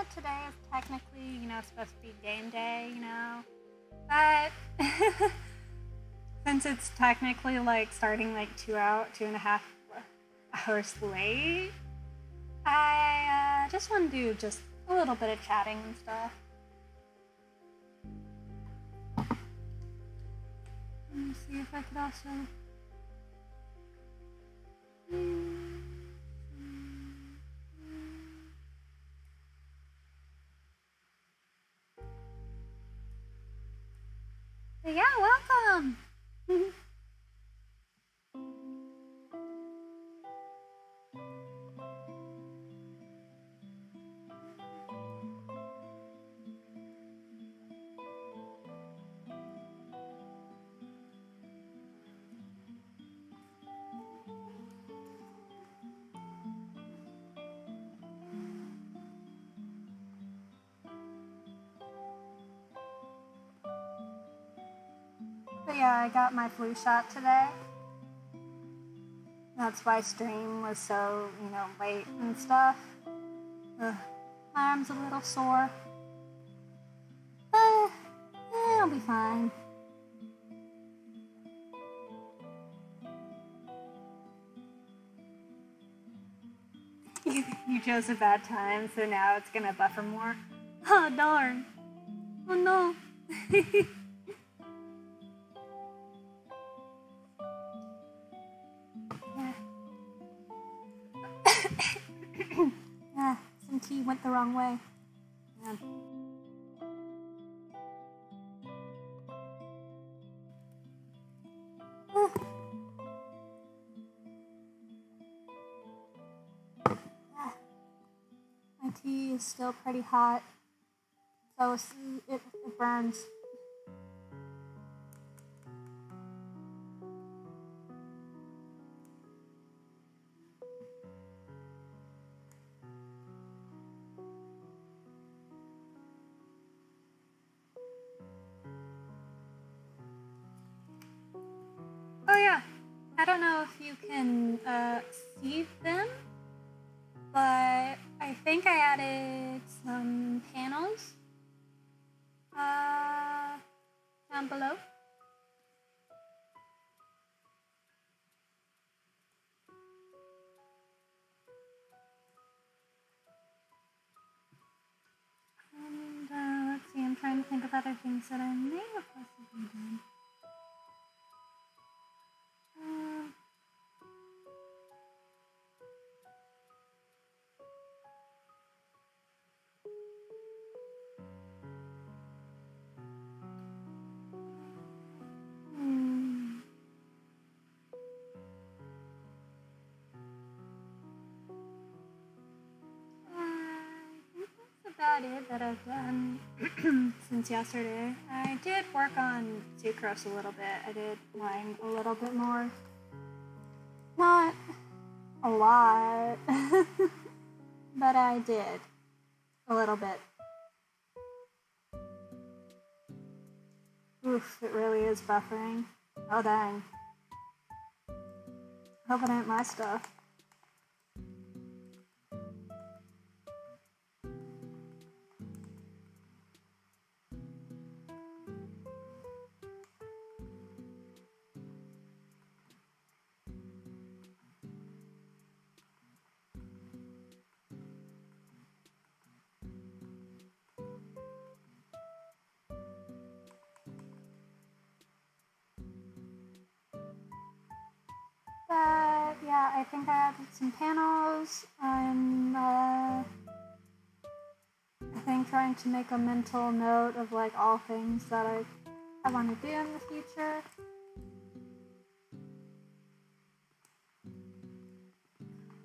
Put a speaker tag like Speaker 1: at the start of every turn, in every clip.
Speaker 1: yeah, today is technically, you know, supposed to be game day, you know, but since it's technically like starting like two out, two and a half hours late, I uh, just want to do just a little bit of chatting and stuff. Let me see if I could also. Yeah, I got my flu shot today. That's why stream was so, you know, late and stuff. Ugh, my arm's a little sore. Uh, eh, I'll be fine. you chose a bad time, so now it's gonna buffer more. Oh darn. Oh no. the wrong way. Man. Ah. Ah. My tea is still pretty hot, so it, it burns. That I've done since yesterday. I did work on sucrose a little bit. I did mine a little bit more. Not a lot, but I did a little bit. Oof, it really is buffering. Oh dang. Hope it ain't my stuff. Some panels. I'm uh, I think trying to make a mental note of like all things that I I want to do in the future.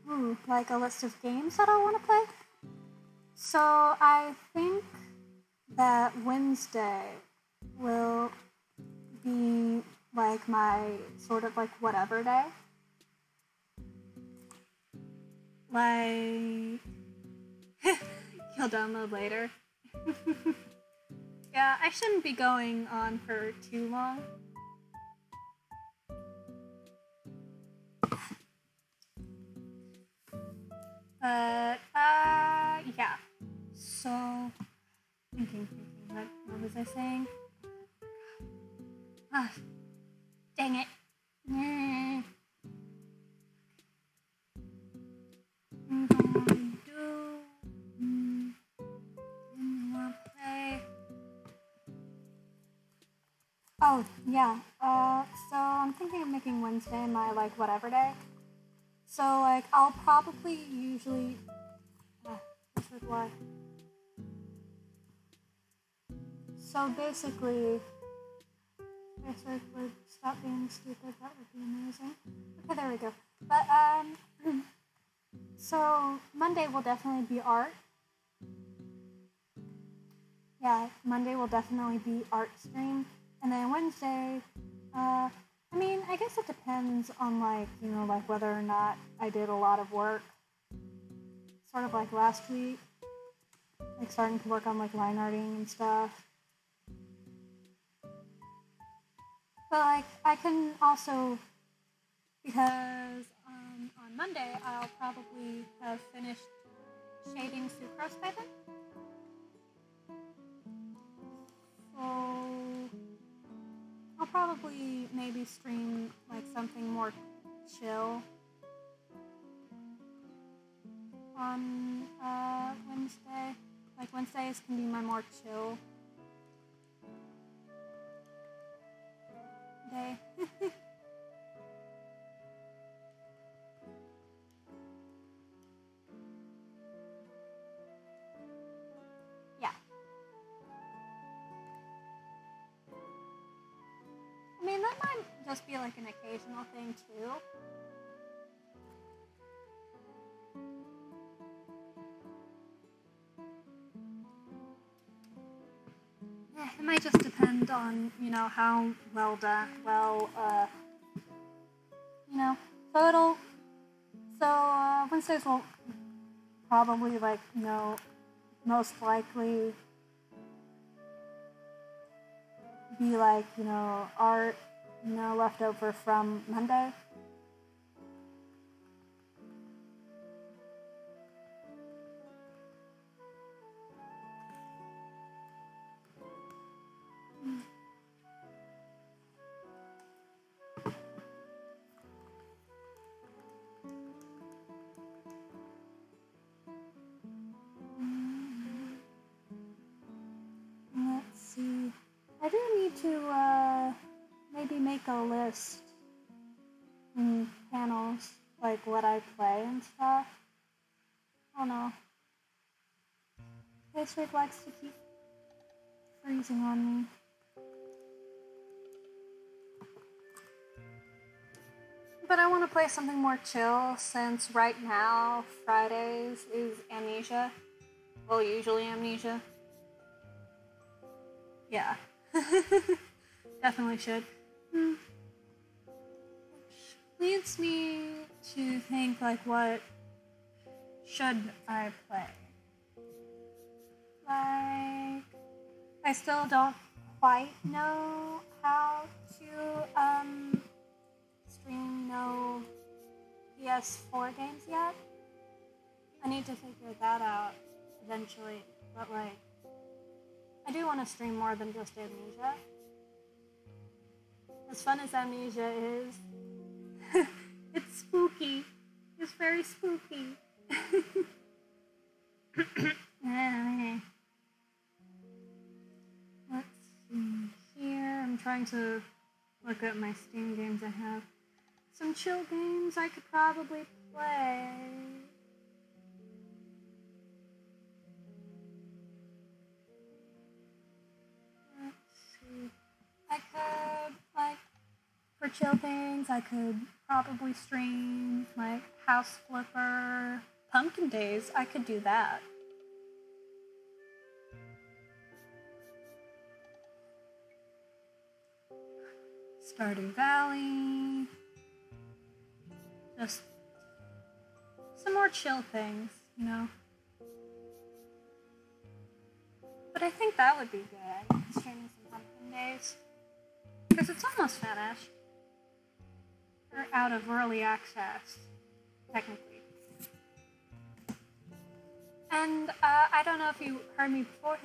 Speaker 1: Ooh, like a list of games that I want to play. So I think that Wednesday will be like my sort of like whatever day. Like, you'll download later. yeah, I shouldn't be going on for too long. But, uh, yeah. So, thinking, thinking, what, what was I saying? Ah, dang it. Mm. Oh yeah. Uh, so I'm thinking of making Wednesday my like whatever day. So like I'll probably usually. Uh, this is why. So basically, if I would stop being stupid, that would be amazing. Okay, there we go. But um, so Monday will definitely be art. Yeah, Monday will definitely be art stream, and then Wednesday, uh, I mean, I guess it depends on like you know like whether or not I did a lot of work. Sort of like last week, like starting to work on like line arting and stuff. But like I can also because um, on Monday I'll probably have finished shading Sucrose then. So I'll probably maybe stream like something more chill on uh, Wednesday. Like Wednesdays can be my more chill day. might just be like an occasional thing too. Yeah, it might just depend on you know how well done, well, uh, you know. So it'll, so uh, Wednesdays will probably like you know, most likely be like you know art, you know, left over from Monday. Let's see. I do need to uh, maybe make a list panels, like what I play and stuff. I don't know. Week likes to keep freezing on me. But I want to play something more chill since right now Fridays is Amnesia. Well, usually Amnesia. Yeah. Definitely should. Leads me to think like what should I play? Like I still don't quite know how to um stream no PS4 games yet. I need to figure that out eventually. But like I do want to stream more than just Amnesia. As fun as Amnesia is, it's spooky. It's very spooky. Anyway. Let's see here. I'm trying to look at my Steam games I have. Some chill games I could probably play. I could like for chill things. I could probably stream like House Flipper, Pumpkin Days. I could do that. Stardew Valley. Just some more chill things, you know. But I think that would be good. Streaming some pumpkin days. Because it's almost finished. Or out of early access, technically. And uh, I don't know if you heard me before.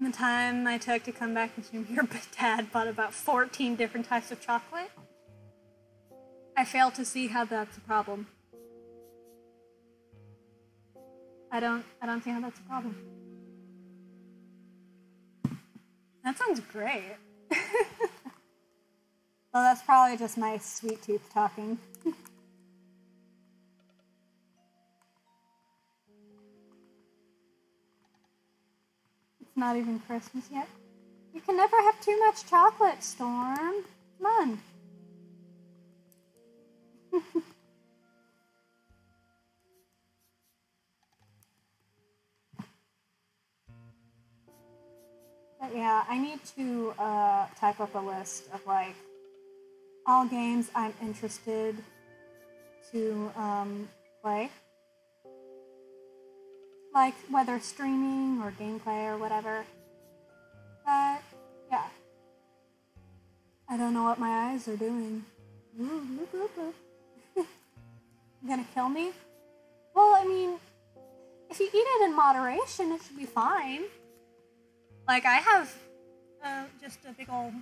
Speaker 1: the time I took to come back and see your dad bought about 14 different types of chocolate. I fail to see how that's a problem. I don't I don't see how that's a problem. That sounds great. well, that's probably just my sweet tooth talking. it's not even Christmas yet. You can never have too much chocolate, Storm. Come on. But yeah, I need to uh, type up a list of like all games I'm interested to um, play. Like whether streaming or gameplay or whatever. But yeah. I don't know what my eyes are doing. Gonna kill me? Well, I mean, if you eat it in moderation, it should be fine. Like, I have uh, just a big old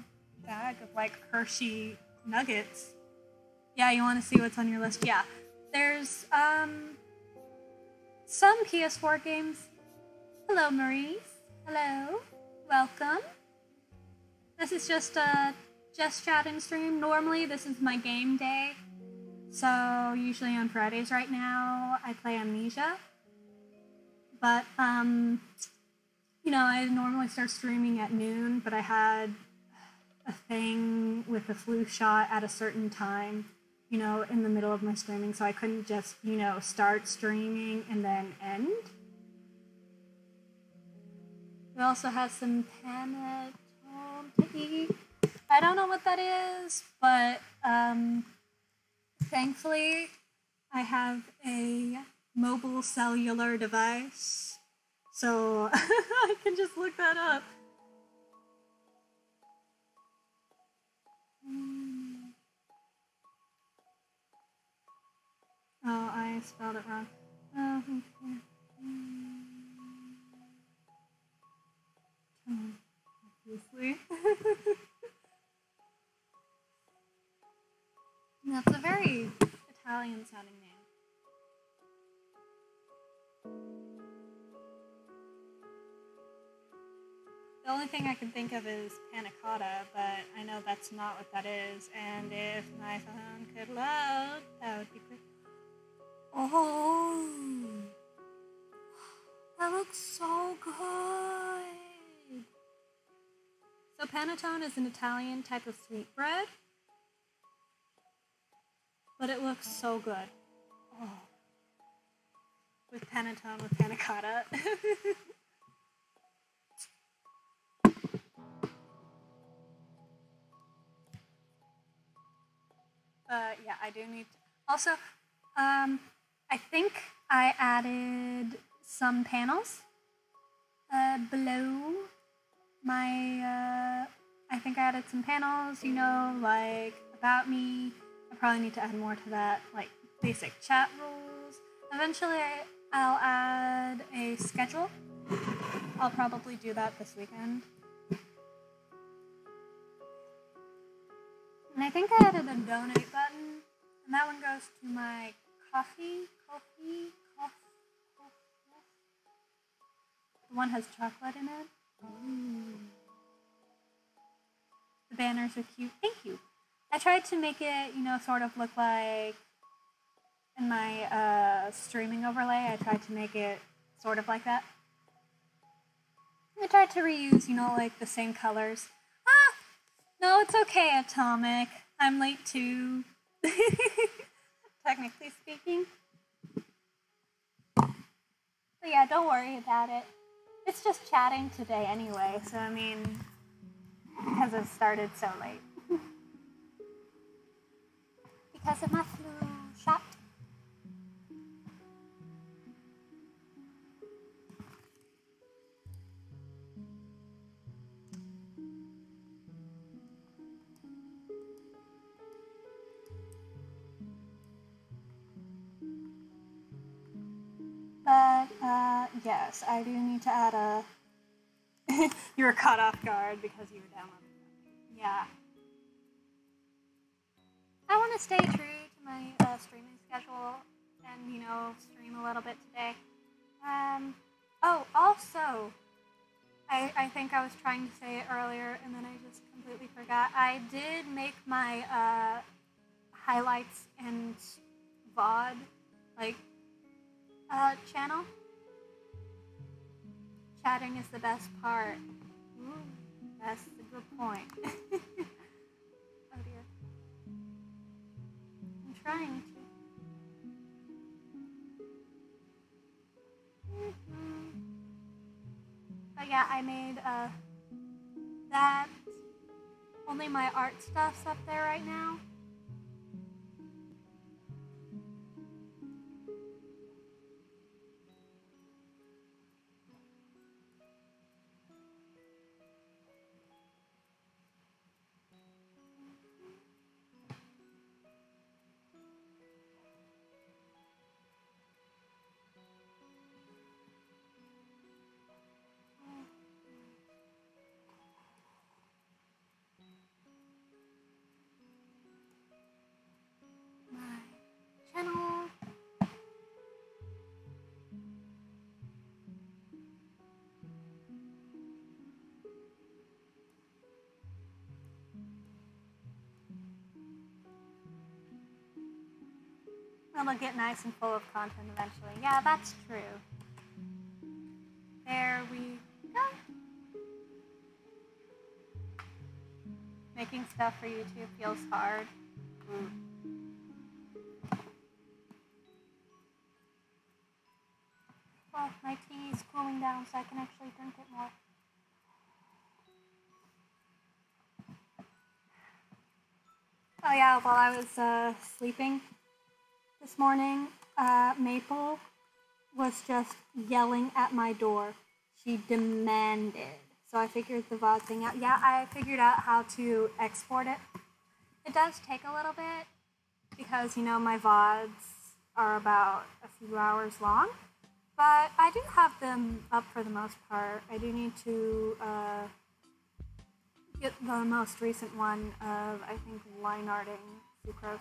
Speaker 1: bag of like Hershey nuggets. Yeah, you want to see what's on your list? Yeah. There's um some PS4 games. Hello, Maurice. Hello. Welcome. This is just a just chatting stream. Normally, this is my game day. So, usually on Fridays right now, I play Amnesia. But, um, you know, I normally start streaming at noon, but I had a thing with a flu shot at a certain time, you know, in the middle of my streaming, so I couldn't just, you know, start streaming and then end. We also have some panettone to. I don't know what that is, but um, Thankfully, I have a mobile cellular device, so I can just look that up. Hmm. Oh, I spelled it wrong. Oh, okay. Obviously. That's a very Italian sounding name. The only thing I can think of is panna cotta, but I know that's not what that is. And if my phone could load, that would be great. Oh, that looks so good. So panettone is an Italian type of sweet bread, but it looks so good. Oh. With panettone, with panna cotta. but yeah, I do need. To... Also, um, I think I added some panels uh, below my. Uh, I think I added some panels. You know, like about me I probably need to add more to that, like basic chat rules. Eventually, I'll add a schedule. I'll probably do that this weekend. And I think I added a donate button, and that one goes to my Ko-fi, coffee, coffee, The one has chocolate in it. Ooh. The banners are cute. Thank you. I tried to make it, you know, sort of look like in my uh, streaming overlay, I tried to make it sort of like that. I tried to reuse, you know, like the same colors. No, it's okay, Atomic. I'm late too. Technically speaking. But yeah, don't worry about it. It's just chatting today anyway, so I mean, because it started so late because of my flu uh, yes, I do need to add a you were caught off guard because you were downloading. Yeah. I want to stay true to my uh, streaming schedule and, you know, stream a little bit today. Um, oh, also, I, I think I was trying to say it earlier and then I just completely forgot. I did make my uh, highlights and VOD, like, uh, channel. Chatting is the best part. Ooh, that's a good point. oh dear. I'm trying to. Mhm. But yeah, I made uh, that. Only my art stuff's up there right now. It'll get nice and full of content eventually. Yeah, that's true. There we go. Making stuff for YouTube feels hard. Mm. Well, my tea is cooling down so I can actually drink it more. Oh yeah, while I was uh, sleeping this morning, uh, Maple was just yelling at my door. She demanded. So I figured the VOD thing out. Yeah, I figured out how to export it. It does take a little bit because, you know, my VODs are about a few hours long. But I do have them up for the most part. I do need to uh, get the most recent one of, I think, line arting sucrose.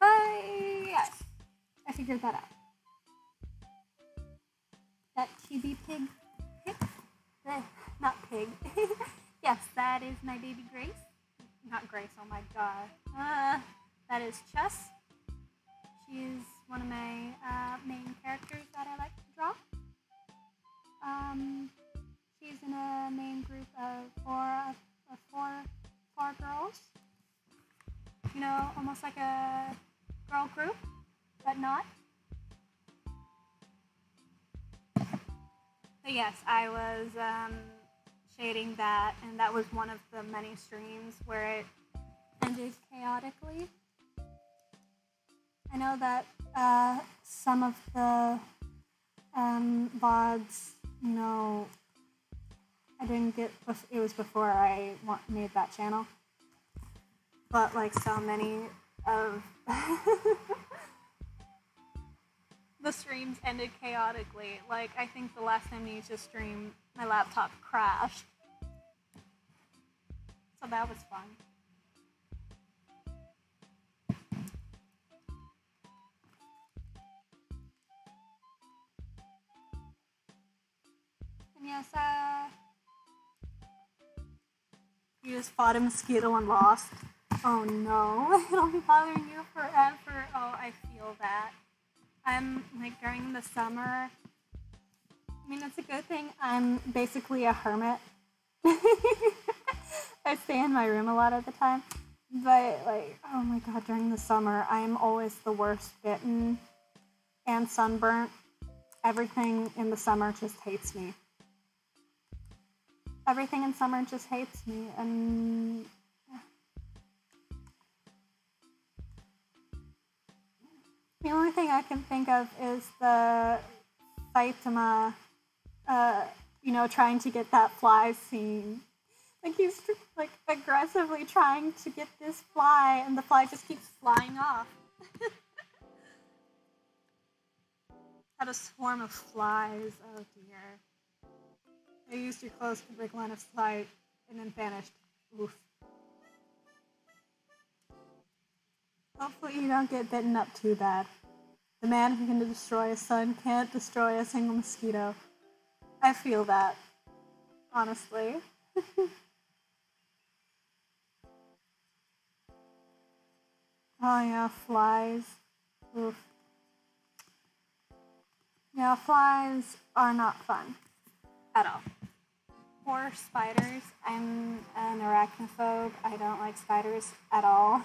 Speaker 1: But yes, I figured that out. That chibi pig. Eh, Not pig. yes, that is my baby Grace. Not Grace, oh my god. Uh, that is Chess. She is one of my uh, main characters that I like to draw. Um, she's in a main group of four of four four girls. You know, almost like a girl group, but not. Yes, I was um, shading that, and that was one of the many streams where it ended chaotically. I know that uh, some of the um, VODs, you know, I didn't get, it was before I made that channel. But like so many of the streams ended chaotically. Like, I think the last time Nisha streamed, my laptop crashed. So that was fun. And yes, uh, you just fought a mosquito and lost. Oh no, it'll be bothering you forever. Oh, I feel that. I'm like during the summer. I mean, it's a good thing I'm basically a hermit. I stay in my room a lot of the time. But, like, oh my god, during the summer, I am always the worst bitten and sunburnt. Everything in the summer just hates me. Everything in summer just hates me, and The only thing I can think of is the Saitama, uh, you know, trying to get that fly scene. Like he's like aggressively trying to get this fly, and the fly just keeps flying off. Had a swarm of flies. Oh dear. They used your clothes to break line of sight and then vanished. Oof. Hopefully you don't get bitten up too bad. The man who can destroy a sun can't destroy a single mosquito. I feel that. Honestly. oh yeah, flies. Oof. Yeah, flies are not fun at all. Or spiders. I'm an arachnophobe. I don't like spiders at all.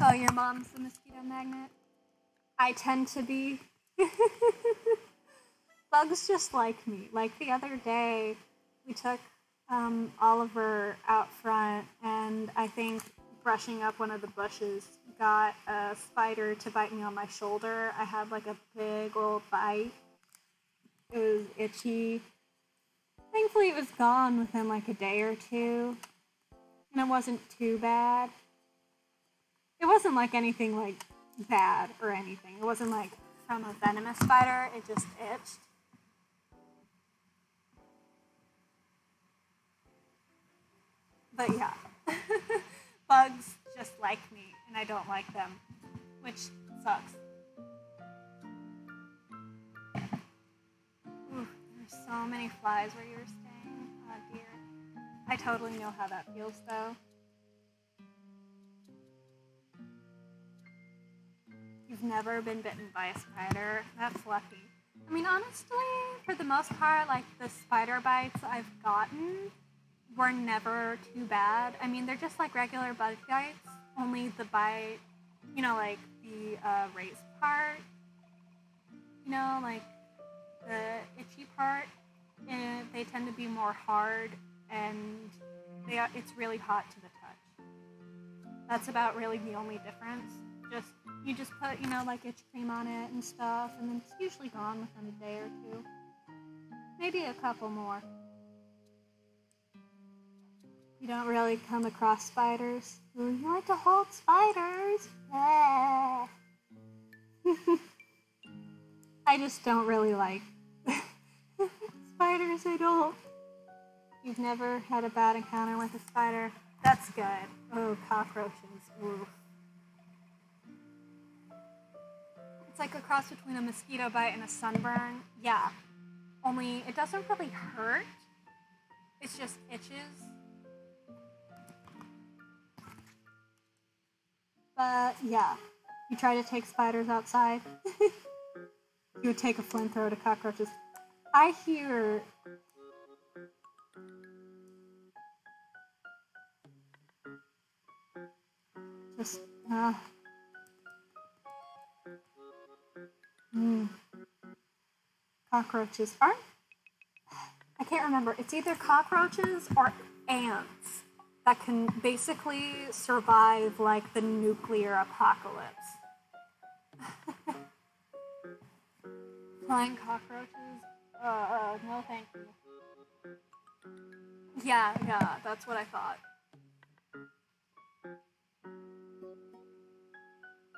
Speaker 1: Oh, your mom's a mosquito magnet? I tend to be. Bugs just like me. Like the other day, we took um, Oliver out front, and I think brushing up one of the bushes got a spider to bite me on my shoulder. I had like a big old bite. It was itchy. Thankfully, it was gone within like a day or two, and it wasn't too bad. It wasn't like anything like bad or anything. It wasn't like from a venomous spider, it just itched. But yeah, bugs just like me, and I don't like them, which sucks. There's so many flies where you were staying. Oh dear. I totally know how that feels though. You've never been bitten by a spider. That's lucky. I mean, honestly, for the most part, like the spider bites I've gotten were never too bad. I mean, they're just like regular bug bites, only the bite, you know, like the uh, raised part, you know, like the itchy part, and they tend to be more hard and they are, it's really hot to the touch. That's about really the only difference. Just you just put, you know, like itch cream on it and stuff, and then it's usually gone within a day or two. Maybe a couple more. You don't really come across spiders. Ooh, you like to hold spiders? Ah. I just don't really like spiders. I don't. You've never had a bad encounter with a spider? That's good. Oh, cockroaches. Oof. It's like a cross between a mosquito bite and a sunburn. Yeah. Only it doesn't really hurt. It's just itches. But yeah, you try to take spiders outside. you would take a flamethrower to cockroaches. I hear just uh, mm, cockroaches aren't. I can't remember. It's either cockroaches or ants that can basically survive like the nuclear apocalypse. Flying cockroaches? Uh, uh, no thank you. Yeah, yeah, that's what I thought.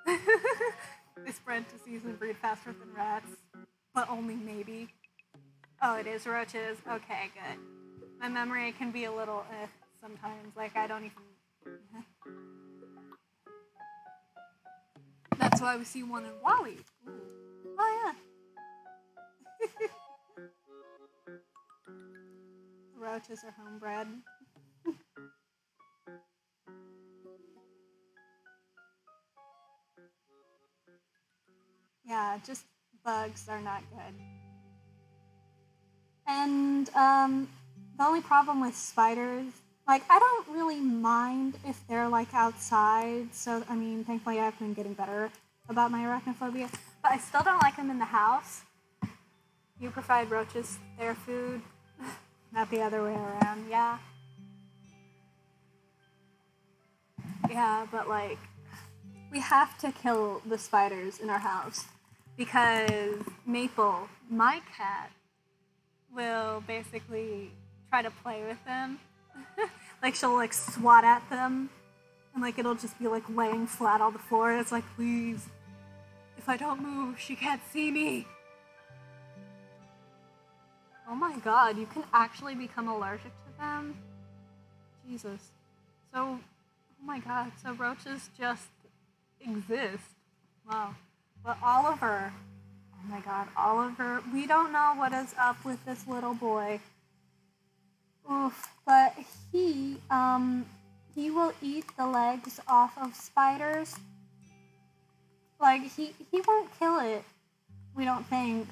Speaker 1: they spread disease and breed faster than rats, but only maybe. Oh, it is roaches? Okay, good. My memory can be a little eh sometimes. Like, I don't even. That's why we see one in WALL-E. Oh, yeah. Roaches are homebred. Bugs are not good. And um, the only problem with spiders, like, I don't really mind if they're like outside. So, I mean, thankfully, I've been getting better about my arachnophobia. But I still don't like them in the house. You provide roaches their food, not the other way around. Yeah. Yeah, but like, we have to kill the spiders in our house because Maple, my cat, will basically try to play with them. like she'll like swat at them and like it'll just be like laying flat on the floor. It's like, please, if I don't move, she can't see me. Oh my god, you can actually become allergic to them? Jesus. So, oh my god, so roaches just exist. Wow. But Oliver, oh my god, Oliver, we don't know what is up with this little boy. Oof, but he, um, he will eat the legs off of spiders. Like, he, he won't kill it, we don't think.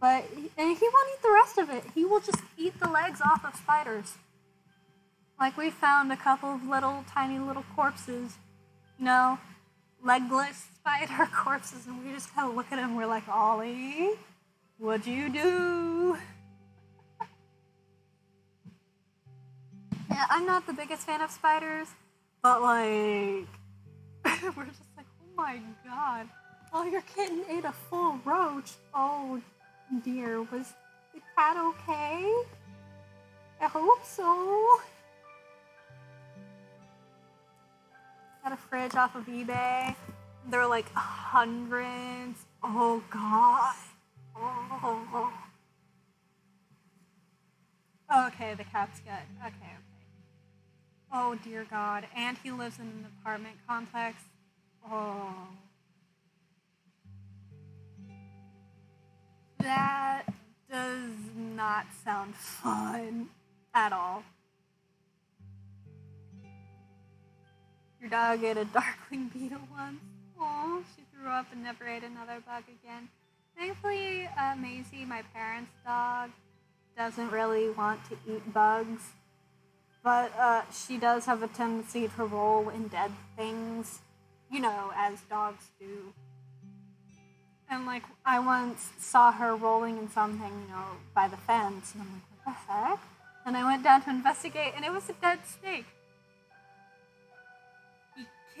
Speaker 1: But, and he won't eat the rest of it. He will just eat the legs off of spiders. Like, we found a couple of little, tiny little corpses, you know, legless spider corpses, and we just kind of look at him, we're like, Ollie, what'd you do? yeah, I'm not the biggest fan of spiders, but like, we're just like, oh my god. Oh, your kitten ate a full roach. Oh dear, was the cat okay? I hope so. Fridge off of eBay. They're like hundreds. Oh god. Oh. Okay, the cat's good. Okay, okay. Oh dear God. And he lives in an apartment complex. Oh. That does not sound fun at all. Your dog ate a darkling beetle once. Oh, she threw up and never ate another bug again. Thankfully, uh, Maisie, my parents' dog, doesn't really want to eat bugs, but uh, she does have a tendency to roll in dead things, you know, as dogs do. And like, I once saw her rolling in something, you know, by the fence, and I'm like, what the heck? And I went down to investigate, and it was a dead snake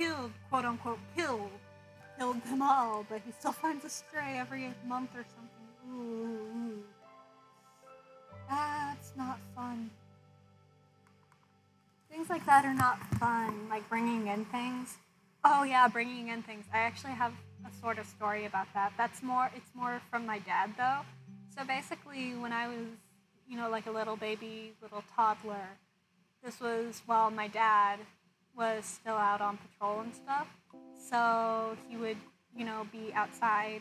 Speaker 1: killed, quote unquote, killed, killed them all, but he still finds a stray every month or something. Ooh, that's not fun. Things like that are not fun, like bringing in things. Oh yeah, bringing in things. I actually have a sort of story about that. That's more. It's more from my dad though. So basically, when I was, you know, like a little baby, little toddler, this was while my dad was still out on patrol and stuff. So he would, you know, be outside,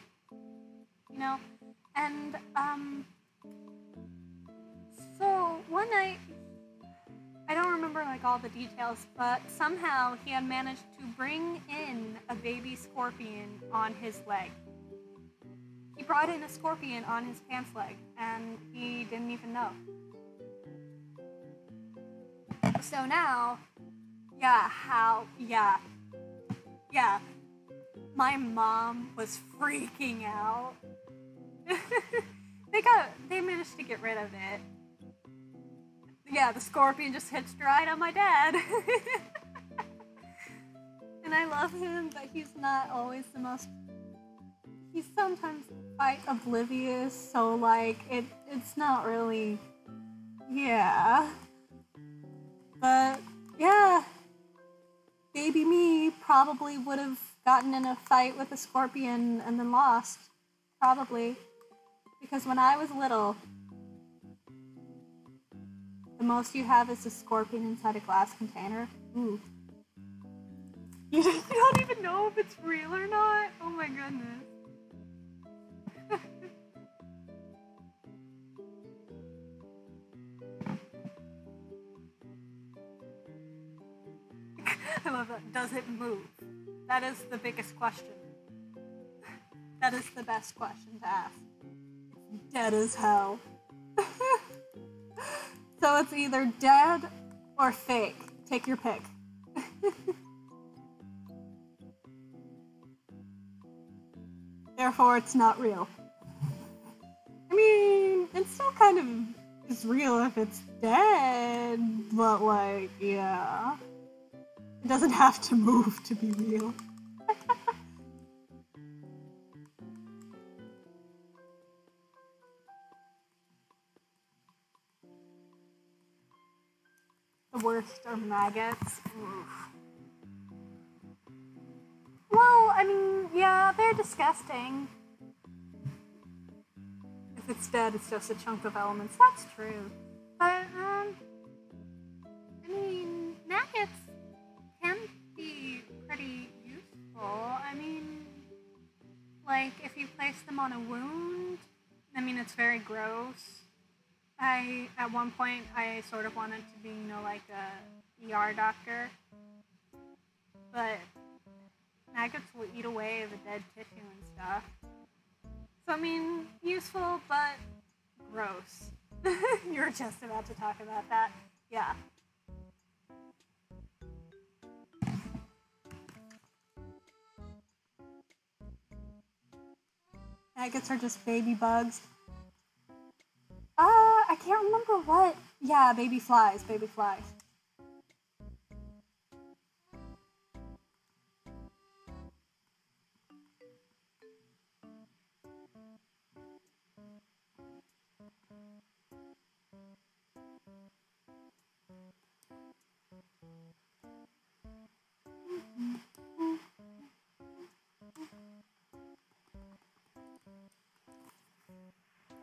Speaker 1: you know. And um so one night I don't remember like all the details, but somehow he had managed to bring in a baby scorpion on his leg. He brought in a scorpion on his pants leg and he didn't even know. So now yeah, how? Yeah. Yeah. My mom was freaking out. they got they managed to get rid of it. Yeah, the scorpion just hitched right on my dad. and I love him, but he's not always the most he's sometimes quite oblivious, so like it it's not really yeah. But yeah, baby me probably would have gotten in a fight with a scorpion and then lost. Probably. Because when I was little, the most you have is a scorpion inside a glass container. Ooh. You don't even know if it's real or not? Oh my goodness. I love that. Does it move? That is the biggest question. That is the best question to ask. Dead as hell. so it's either dead or fake. Take your pick. Therefore, it's not real. I mean, it's still kind of is real if it's dead, but like, yeah. It doesn't have to move to be real. the worst are maggots. Oof. Well, I mean, yeah, they're disgusting. If it's dead, it's just a chunk of elements. That's true. But, um, I mean, maggots I mean, like, if you place them on a wound, I mean, it's very gross. I, at one point, I sort of wanted to be, you know, like a ER doctor. But maggots will eat away the dead tissue and stuff. So, I mean, useful, but gross. You're just about to talk about that. Yeah. Maggots are just baby bugs. Uh, I can't remember what. Yeah, baby flies, baby flies.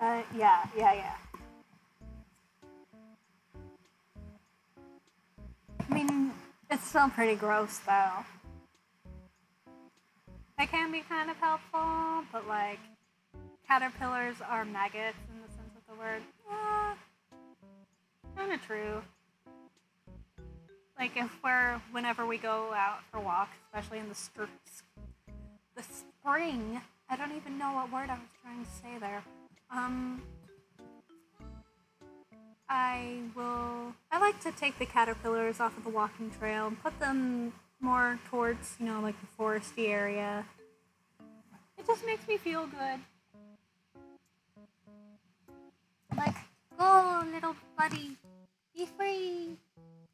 Speaker 1: Uh, yeah, yeah, yeah. I mean, it's still pretty gross though. They can be kind of helpful, but like, caterpillars are maggots in the sense of the word. Yeah, kind of true. Like if we're, whenever we go out for walks, especially in the str- the spring, I don't even know what word I was trying to say there. Um, I will. I like to take the caterpillars off of the walking trail and put them more towards, you know, like the foresty area. It just makes me feel good. Like, go, little buddy, be free.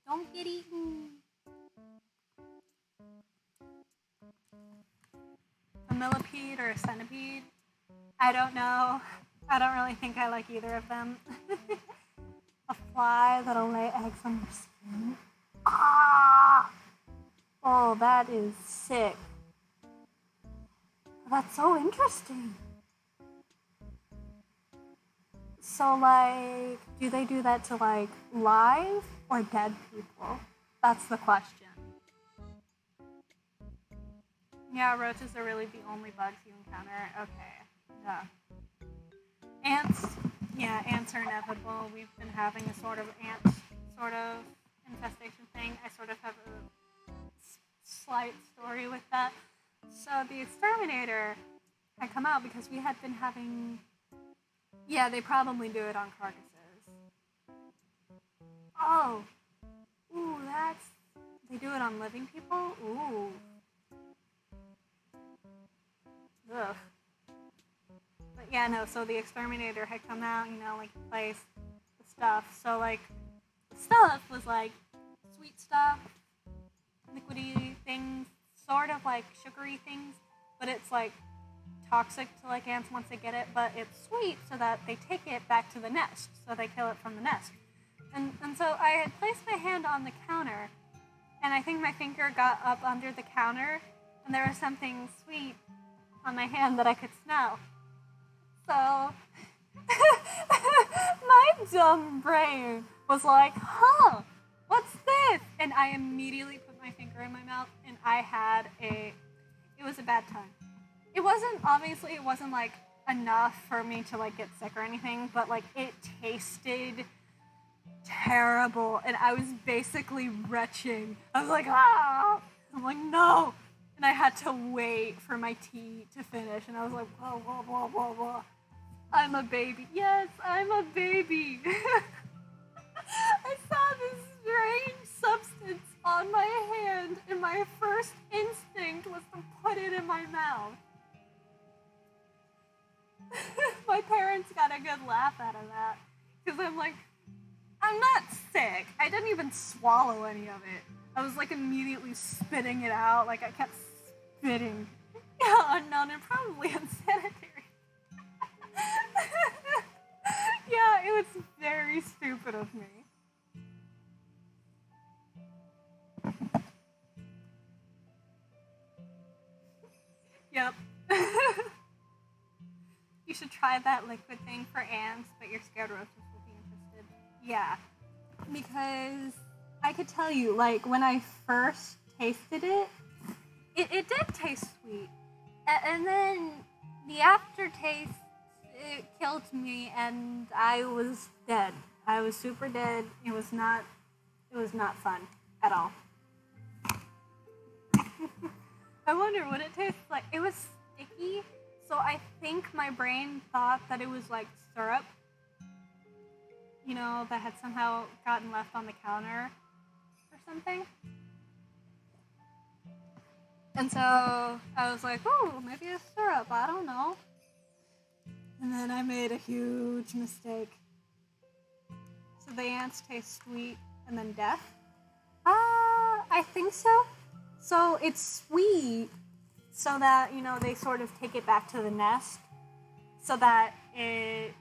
Speaker 1: Don't get eaten. A millipede or a centipede? I don't know. I don't really think I like either of them. a fly that'll lay eggs on your skin. Ah! Oh, that is sick. That's so interesting. So, like, do they do that to, like, live or dead people? That's the question. Yeah, roaches are really the only bugs you encounter. Okay. Yeah. Ants. Yeah, ants are inevitable. We've been having a sort of ant sort of infestation thing. I sort of have a slight story with that. So the exterminator had come out because we had been having. Yeah, they probably do it on carcasses. Oh. Ooh, that's. They do it on living people? Ooh. Ugh. But yeah, no, so the exterminator had come out, you know, like place the stuff. So like the stuff was like sweet stuff, liquidy things, sort of like sugary things, but it's like toxic to like ants once they get it, but it's sweet so that they take it back to the nest, so they kill it from the nest. And and so I had placed my hand on the counter and I think my finger got up under the counter and there was something sweet on my hand that I could smell. So my dumb brain was like, huh, what's this? And I immediately put my finger in my mouth and I had a it was a bad time. It wasn't obviously it wasn't like enough for me to like get sick or anything, but like it tasted terrible and I was basically retching. I was like, ah I'm like, no and I had to wait for my tea to finish, and I was like, whoa, whoa, whoa, whoa, whoa. I'm a baby. Yes, I'm a baby. I saw this strange substance on my hand, and my first instinct was to put it in my mouth. my parents got a good laugh out of that, because I'm like, I'm not sick. I didn't even swallow any of it. I was like immediately spitting it out. Like I kept spitting. Yeah, unknown and probably unsanitary. yeah, it was very stupid of me. Yep. you should try that liquid thing for ants, but you're scared roaches will be interested. Yeah, because I could tell you, like when I first tasted it, it, it did taste sweet, and then the aftertaste it killed me, and I was dead. I was super dead. It was not. It was not fun at all. I wonder what it tastes like. It was sticky, so I think my brain thought that it was like syrup. You know, that had somehow gotten left on the counter or something. And so I was like, oh, maybe a syrup. I don't know. And then I made a huge mistake. So the ants taste sweet and then death? Uh, I think so. So it's sweet so that, you know, they sort of take it back to the nest so that it,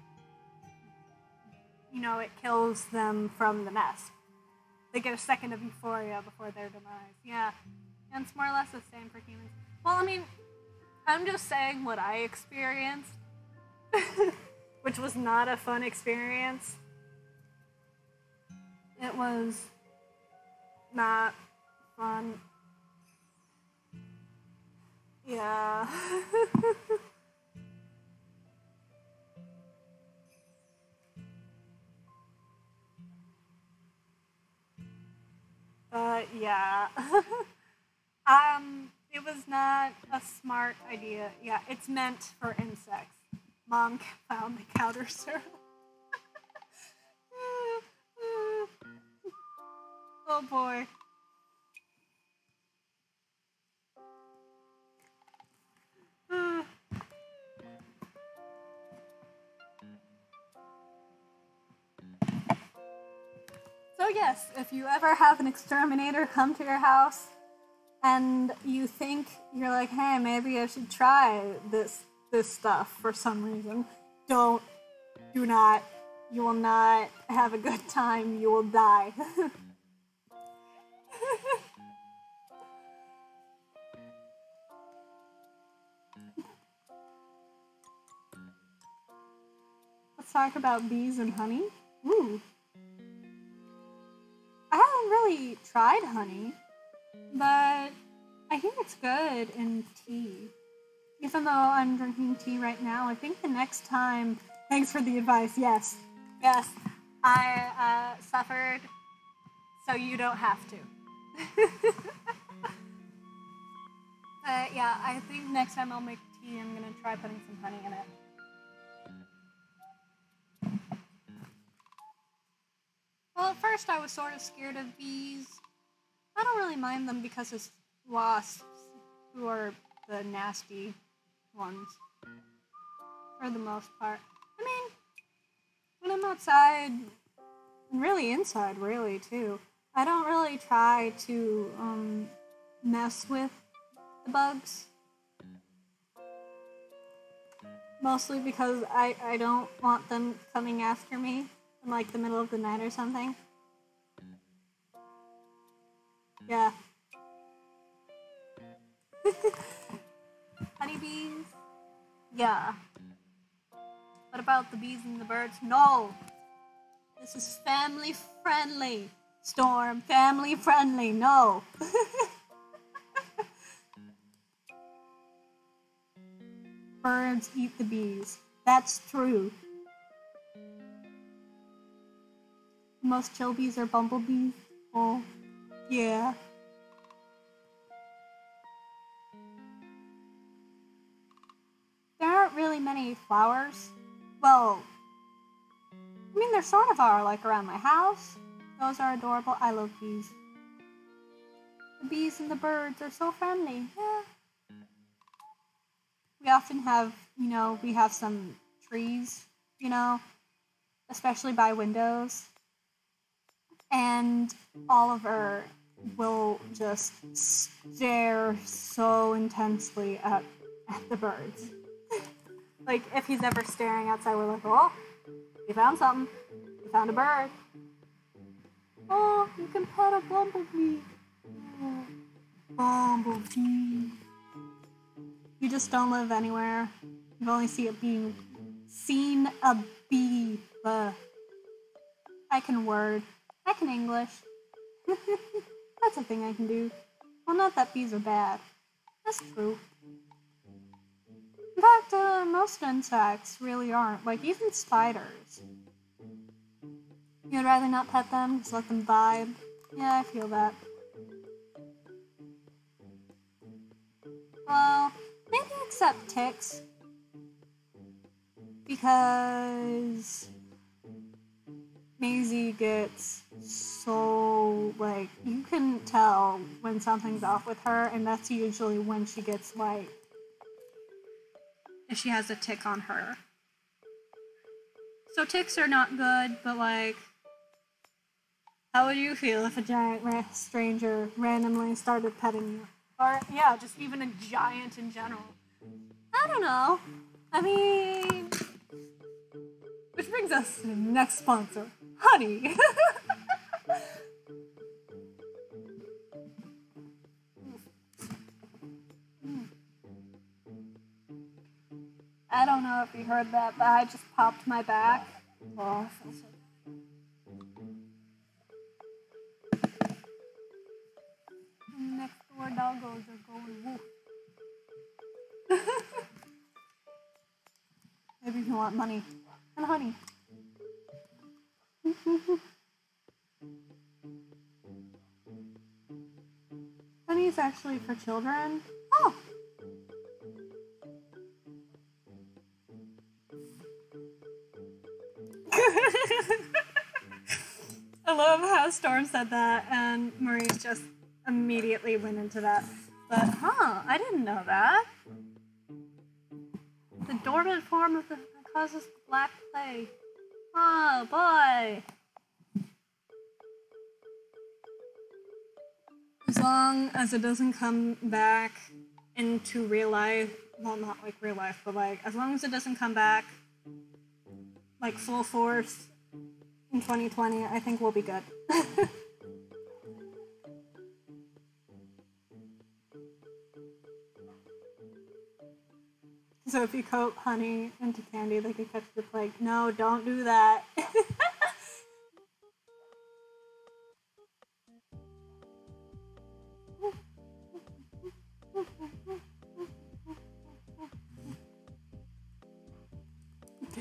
Speaker 1: you know, it kills them from the nest. They get a second of euphoria before their demise. Yeah. And it's more or less the same for humans. Well, I mean, I'm just saying what I experienced, which was not a fun experience. It was not fun. Yeah. but uh, yeah. it was not a smart idea. Yeah, it's meant for insects. Mom found the counter syrup. oh boy. So yes, if you ever have an exterminator come to your house and you think you're like, "Hey, maybe I should try this this stuff for some reason." Don't do not you will not have a good time. You will die. Let's talk about bees and honey. Ooh. I haven't really tried honey, but I think it's good in tea. Even though I'm drinking tea right now, I think the next time. Thanks for the advice. Yes, yes, I uh, suffered, so you don't have to. uh, yeah, I think next time I'll make tea, I'm gonna try putting some honey in it. Well, at first I was sort of scared of bees. I don't really mind them because it's wasps who are the nasty ones for the most part. I mean, when I'm outside, and really inside, really too, I don't really try to um, mess with the bugs. Mostly because I, I don't want them coming after me in like the middle of the night or something. Yeah. Honeybees? Yeah. What about the bees and the birds? No! This is family friendly. Storm, family friendly. No. Birds eat the bees. That's true. Most chill bees are bumblebees. Oh, yeah. There aren't really many flowers. Well, I mean, there sort of are, like around my house. Those are adorable. I love bees. The bees and the birds are so friendly. Yeah. We often have, you know, we have some trees, you know, especially by windows. And Oliver will just stare so intensely at, at the birds. like, if he's ever staring outside, we're like, oh, you found something. You found a bird. Oh, you can pet a bumblebee. Oh, bumblebee. You just don't live anywhere. You've only see it being seen a bee. I can word. I can English. That's a thing I can do. Well, not that bees are bad. That's true. In fact, uh, most insects really aren't. Like, even spiders. You'd rather not pet them, just let them vibe. Yeah, I feel that. Well, maybe except ticks. Because Maisie gets so like you can tell when something's off with her and that's usually when she gets like if she has a tick on her. So ticks are not good, but like how would you feel if a giant ra- stranger randomly started petting you? Or yeah, just even a giant in general. I don't know. I mean which brings us to the next sponsor, Honey. I don't know if you heard that, but I just popped my back. Oh, Next door doggos are going woof. Maybe you want money and honey. honey is actually for children. Oh! I love how Storm said that, and Maurice just immediately went into that. But, huh, I didn't know that. The dormant form of the causes black plague. Oh, boy. As long as it doesn't come back into real life, well, not like real life, but like, as long as it doesn't come back like full force in 2020, I think we'll be good. so if you coat honey into candy, they could catch the plague. No, don't do that.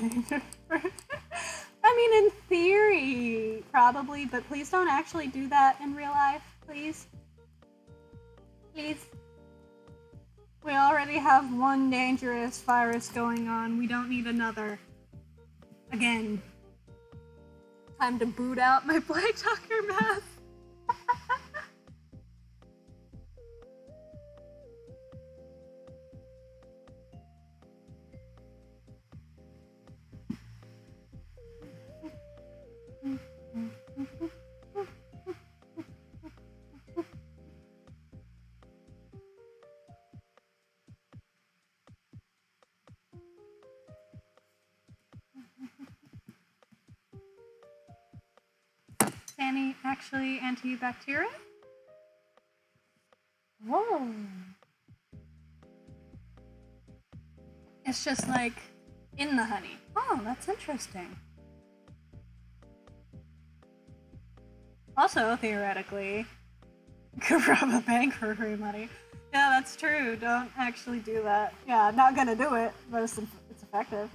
Speaker 1: I mean, in theory, probably, but please don't actually do that in real life, please. Please. We already have one dangerous virus going on. We don't need another. Again. Time to boot out my plague doctor mask. Actually antibacterial? Whoa. It's just like in the honey. Oh, that's interesting. Also, theoretically, could rob a bank for free money. Yeah, that's true. Don't actually do that. Yeah, not gonna do it, but it's, it's effective.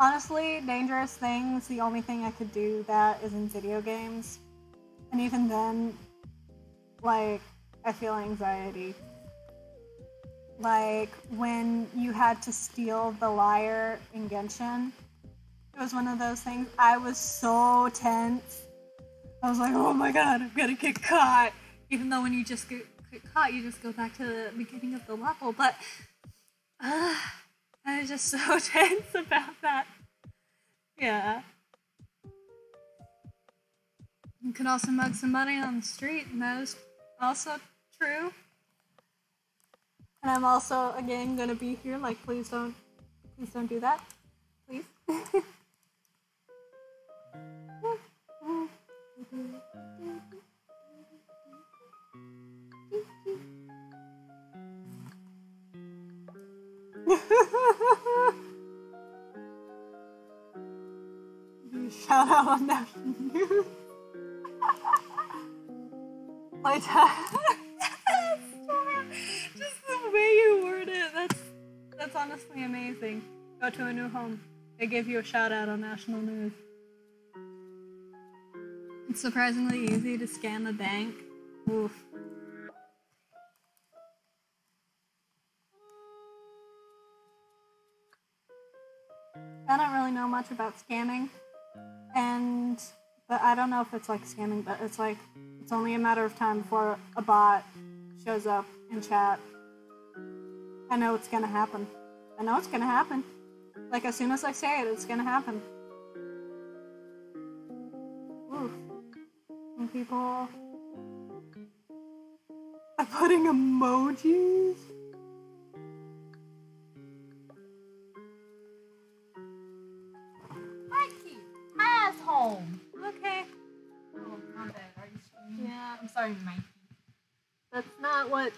Speaker 1: Honestly, dangerous things, the only thing I could do that is in video games. And even then, like, I feel anxiety. Like, when you had to steal the lyre in Genshin, it was one of those things. I was so tense. I was like, oh my god, I'm gonna get caught. Even though when you just get, get caught, you just go back to the beginning of the level. But, uh, I was just so tense about that. Yeah. You could also mug somebody on the street, and that is also true. And I'm also again gonna be here, like please don't please don't do that. Please. Shout out on news. like Just the way you word it, that's that's honestly amazing. Go to a new home. They gave you a shout out on national news. It's surprisingly easy to scan the bank. Oof. I don't really know much about scamming, but I don't know if it's like scamming, but it's like it's only a matter of time before a bot shows up in chat. I know it's gonna happen. I know it's gonna happen. Like as soon as I say it, it's gonna happen. Oof. And people are putting emojis. Yeah.
Speaker 2: I'm sorry, Mikey.
Speaker 1: That's not what.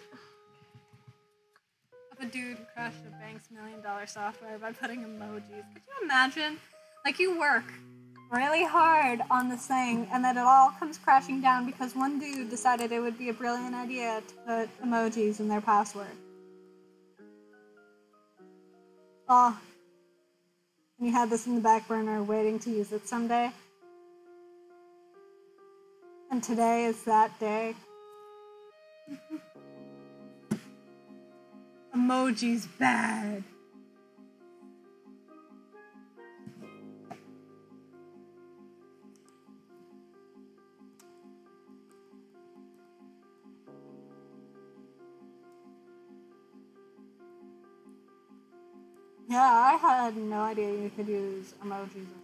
Speaker 1: If a dude crashed a bank's million dollar software by putting emojis. Could you imagine? Like, you work really hard on this thing, and then it all comes crashing down because one dude decided it would be a brilliant idea to put emojis in their password. Oh. And you had this in the back burner waiting to use it someday. And today is that day. Emoji's bad. Yeah, I had no idea you could use emojis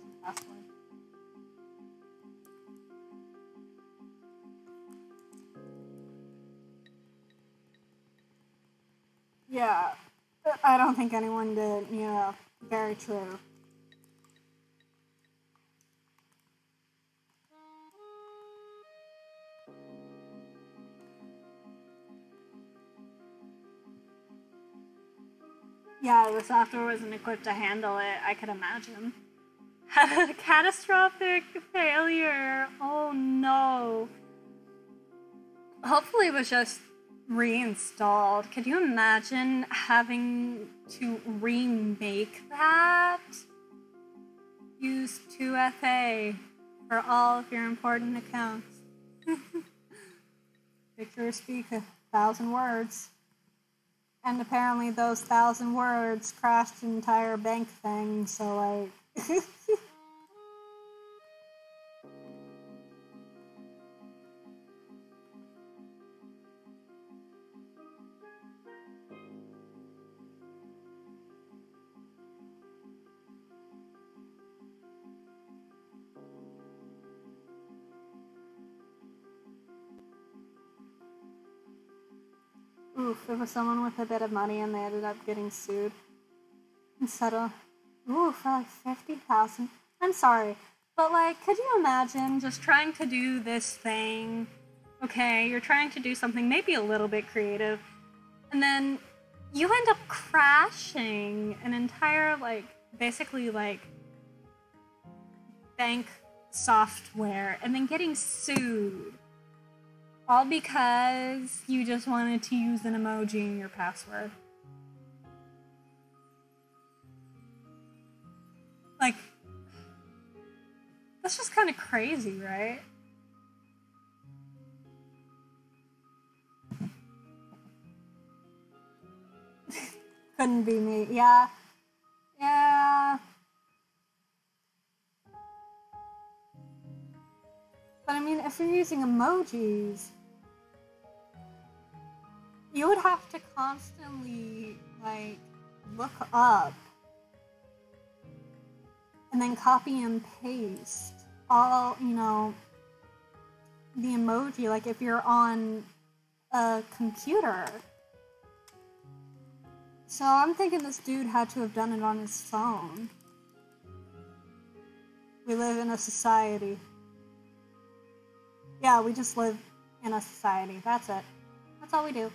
Speaker 1: think anyone did. Yeah, very true. Yeah, the software wasn't equipped to handle it, I could imagine. Had a catastrophic failure. Oh no. Hopefully it was just reinstalled. Could you imagine having to remake that? Use 2FA for all of your important accounts. Picture speak a thousand words. And apparently those thousand words crashed the entire bank thing, so like Was someone with a bit of money and they ended up getting sued. Instead of, ooh, for like 50,000. I'm sorry, but like, could you imagine just trying to do this thing? Okay, you're trying to do something maybe a little bit creative, and then you end up crashing an entire, like, basically, like, bank software and then getting sued. All because you just wanted to use an emoji in your password. Like, that's just kind of crazy, right? Couldn't be me. Yeah. Yeah. But I mean, if you're using emojis, you would have to constantly, like, look up and then copy and paste all, you know, the emoji, like if you're on a computer. So I'm thinking this dude had to have done it on his phone. We live in a society. Yeah, we just live in a society. That's it. That's all we do.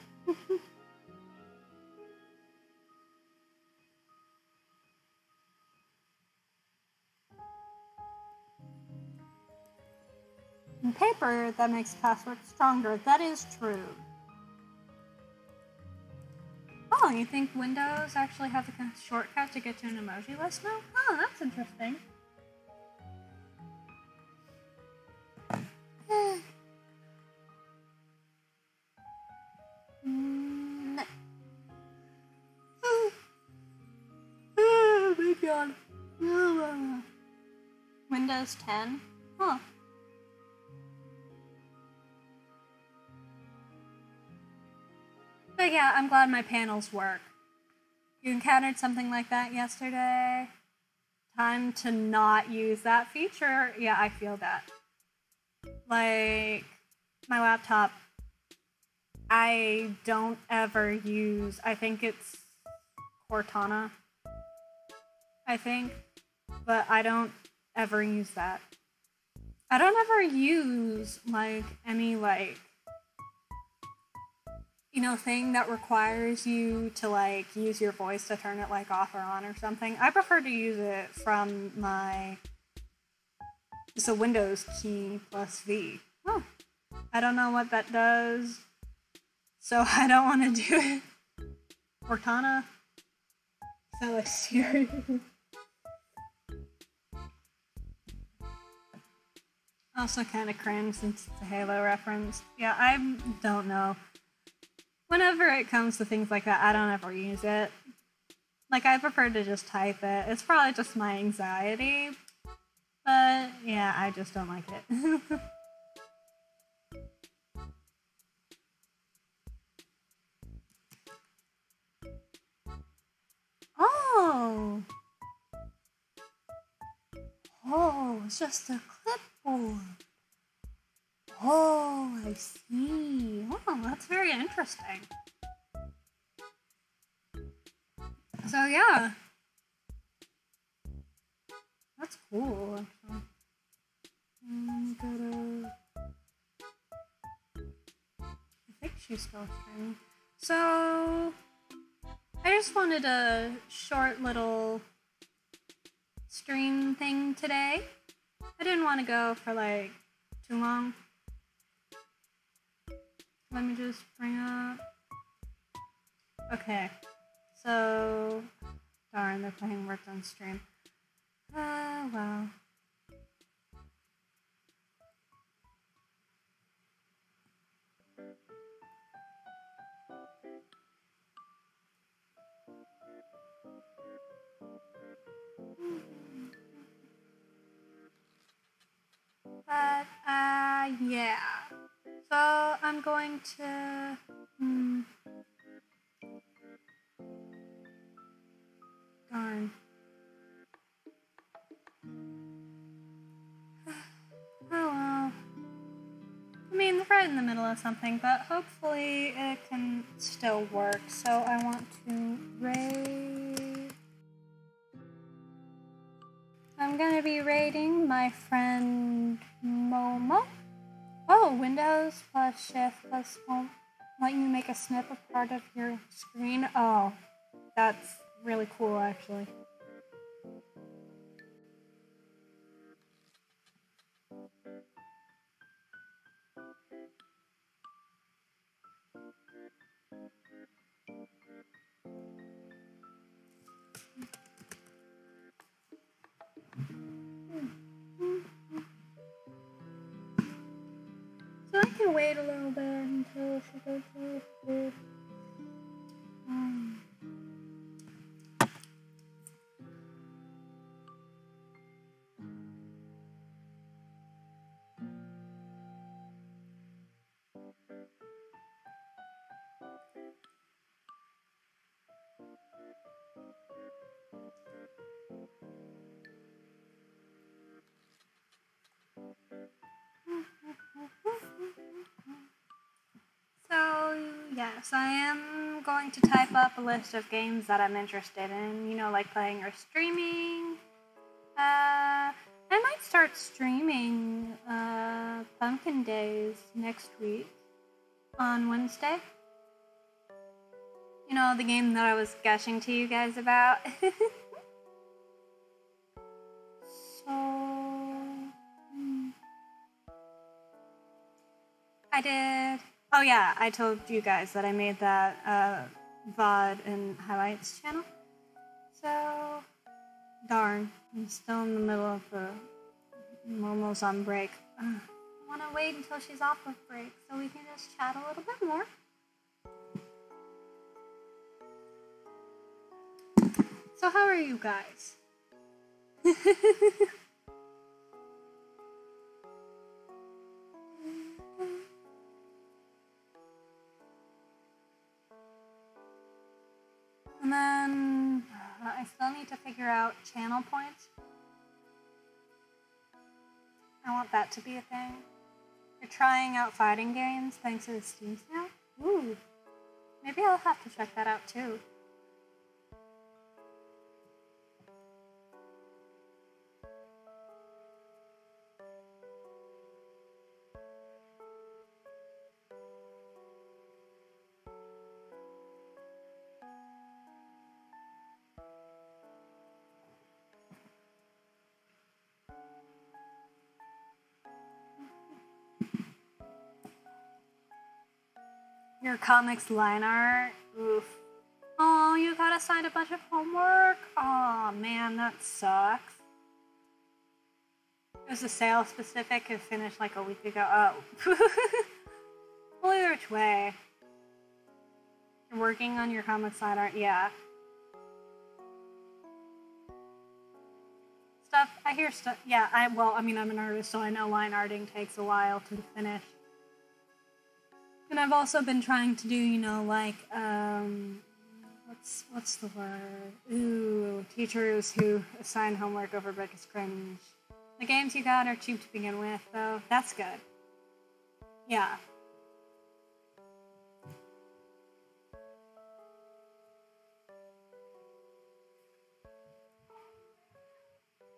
Speaker 1: And paper that makes password stronger. That is true. Oh, you think Windows actually has a shortcut to get to an emoji list now? Oh, that's interesting. Mm, Windows 10? Huh. But yeah, I'm glad my panels work. You encountered something like that yesterday? Time to not use that feature? Yeah, I feel that. Like, my laptop, I don't ever use, I think it's Cortana. I think. But I don't ever use that. I don't ever use, like, any, like, you know, thing that requires you to like use your voice to turn it like off or on or something. I prefer to use it from my a Windows key plus V. Oh, I don't know what that does, so I don't want to do it. Cortana. Siri. also kind of cringe since it's a Halo reference. Yeah, I don't know whenever it comes to things like that, I don't ever use it. Like, I prefer to just type it. It's probably just my anxiety. But, yeah, I just don't like it. oh! Oh, it's just a clipboard. Oh, I see. Oh, that's very interesting. So yeah. That's cool, actually. Um, I think she's still streaming. So, I just wanted a short little stream thing today. I didn't want to go for like too long. Let me just bring up. Okay, so darn, they're playing work on stream. Ah, uh, well. But, uh, yeah. So I'm going to. Hmm. Darn. Oh well. I mean, they're right in the middle of something, but hopefully it can still work. So I want to raid. I'm gonna be raiding my friend Momo. Oh, Windows plus Shift plus won't let you make a snip of part of your screen. Oh, that's really cool, actually. I can wait a little bit until she goes to sleep. Um, So, yes, I am going to type up a list of games that I'm interested in, you know, like playing or streaming. Uh, I might start streaming uh, Pumpkin Days next week on Wednesday. You know, the game that I was gushing to you guys about. so. hmm. I did. Oh yeah, I told you guys that I made that uh, VOD and highlights channel. So, darn, I'm still in the middle of the. I'm almost on break. Uh, I want to wait until she's off of break so we can just chat a little bit more. So, how are you guys? need to figure out channel points. I want that to be a thing. You're trying out fighting games thanks to the Steam sale? Ooh. Maybe I'll have to check that out too. Your comics line art. Oof. Oh, you gotta sign a bunch of homework. Oh man, that sucks. It was a sale specific. It finished like a week ago. Oh. either way. You're working on your comics line art. Yeah. Stuff. I hear stuff. Yeah. I well. I mean, I'm an artist, so I know line arting takes a while to finish. And I've also been trying to do, you know, like, um, what's what's the word? Ooh, teachers who assign homework over break is cringe. The games you got are cheap to begin with, though. That's good. Yeah.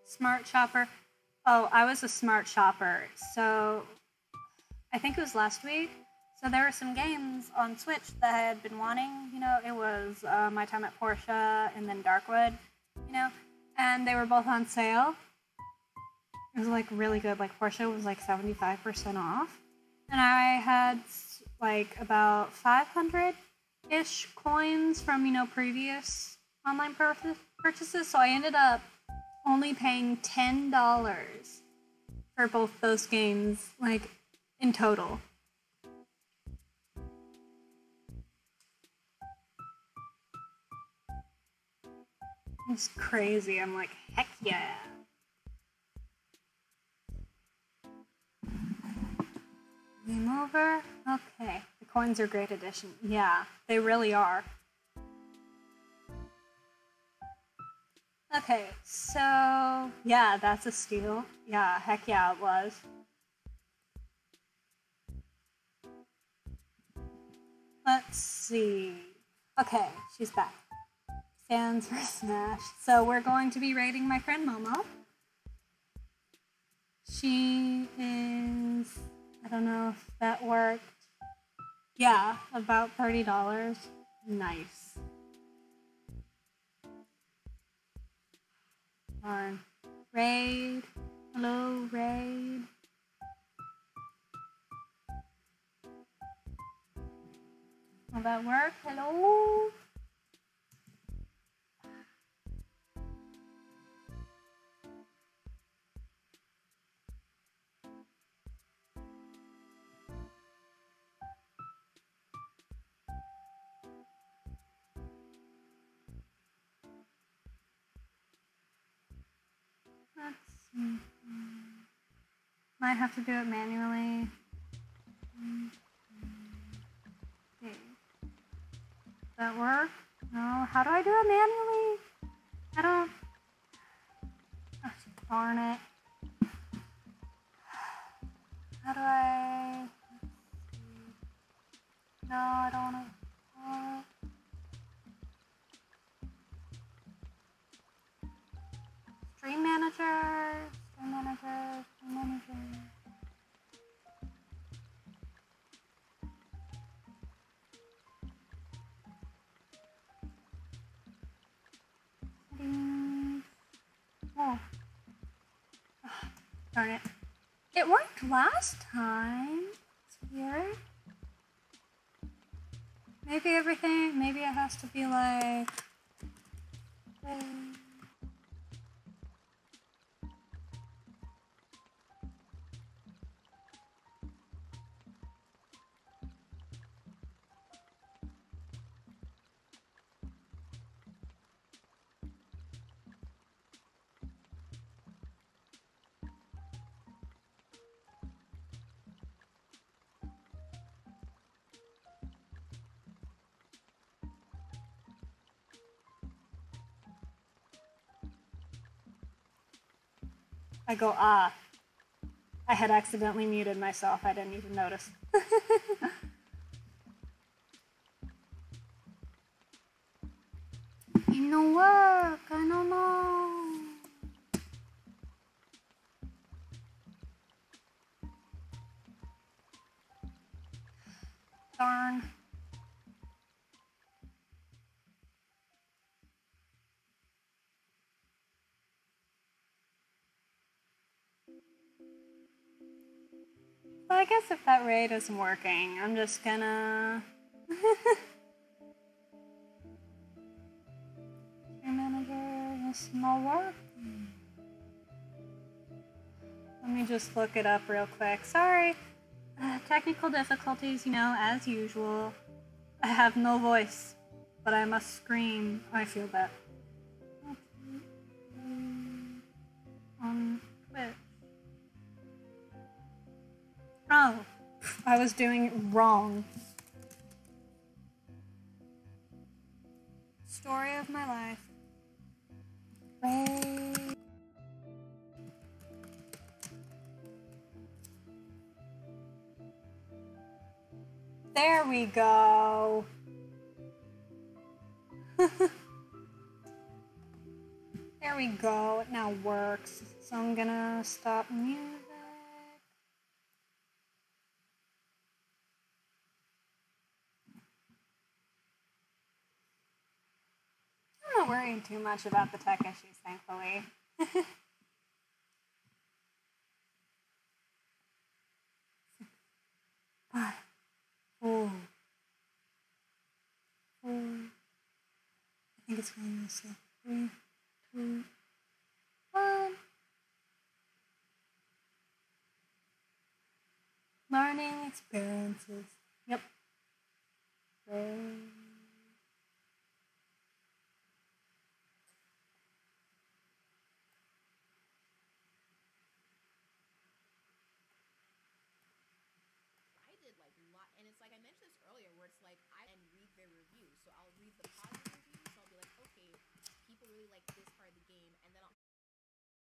Speaker 1: Smart shopper. Oh, I was a smart shopper. So I think it was last week. So there were some games on Switch that I had been wanting. You know, it was uh, My Time at Portia and then Darkwood. You know, and they were both on sale. It was like really good. Like Portia was like seventy five percent off, and I had like about five hundred ish coins from you know previous online purchases. So I ended up only paying ten dollars for both those games, like in total. It's crazy. I'm like, heck yeah. Game over? Okay. The coins are great addition. Yeah, they really are. Okay, so yeah, that's a steal. Yeah, heck yeah, it was. Let's see. Okay, she's back stands for Smash. So we're going to be rating my friend Momo. She is, I don't know if that worked. Yeah, about $30. Nice. Darn. Raid. Hello, Raid. Will that work? Hello? I have to do it manually. Does that work? No. How do I do it manually? I don't. Oh, darn it. Last time. You? Maybe everything, maybe it has to be like. I go, ah. I had accidentally muted myself. I didn't even notice. Well, I guess if that raid isn't working, I'm just gonna. Your manager is not working. Let me just look it up real quick. Sorry. Uh, technical difficulties, you know, as usual. I have no voice, but I must scream. I feel that. Oh, I was doing it wrong. Story of my life. There we go. there we go. It now works. So I'm gonna stop music. I'm worrying too much about the tech issues, thankfully. Five, four, four. I think it's going this way. Three, two, one. Learning experiences. Yep. Great.